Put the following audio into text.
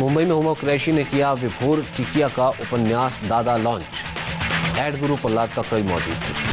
मुंबई में हुमा कुरैशी ने किया विभोर टिकिया का उपन्यास दादा लॉन्च। एड गुरु प्रहलाद का कई मौजूद थे।